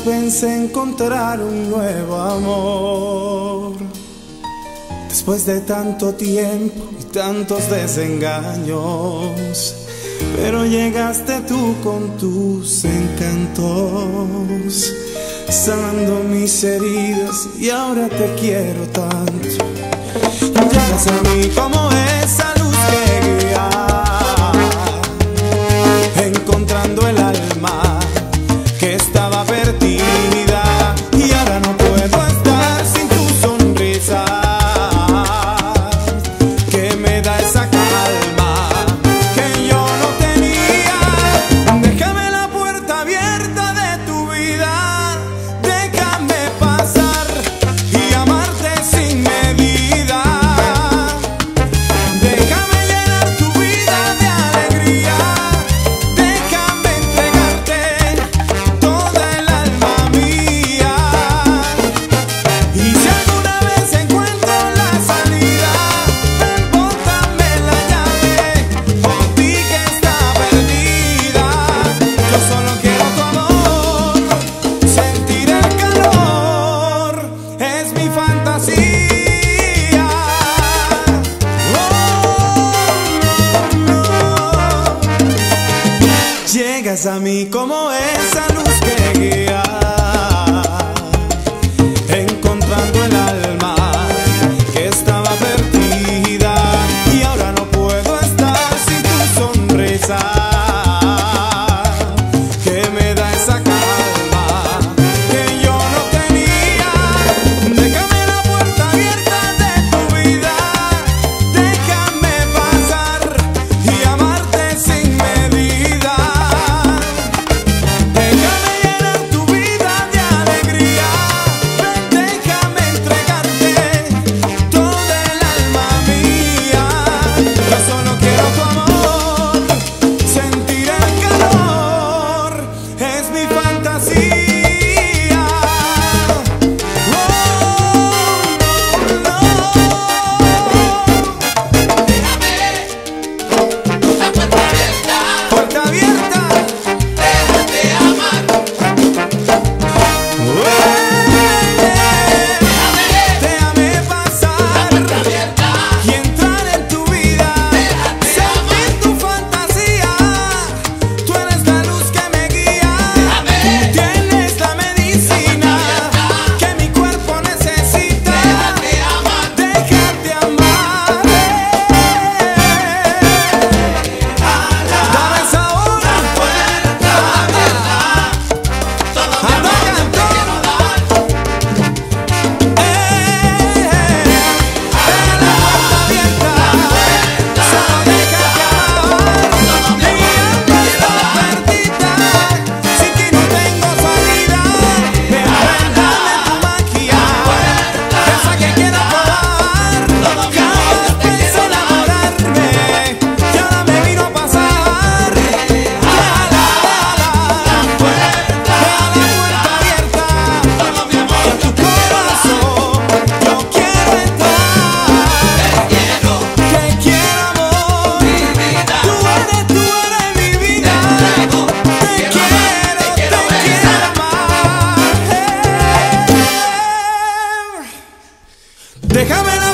pensé encontrar un nuevo amor. Después de tanto tiempo y tantos desengaños, pero llegaste tú con tus encantos, sanando mis heridas y ahora te quiero tanto. a mí como esa luz que guía. Déjame la